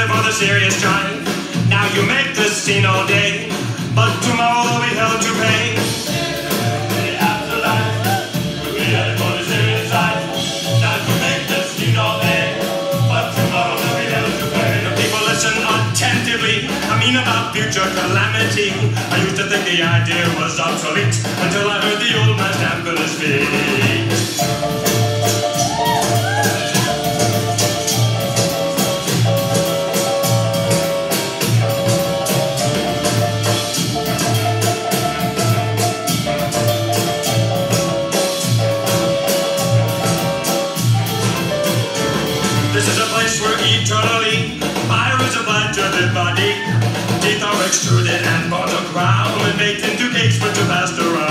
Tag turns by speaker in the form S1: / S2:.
S1: Headed for the serious jive. Now you make the scene all day, but tomorrow will be held to pay. I mean about future calamity. I used to think the idea was obsolete until I heard the old man stamp. Is applied body. Teeth are extruded and bones are ground and baked into cakes for to pass around.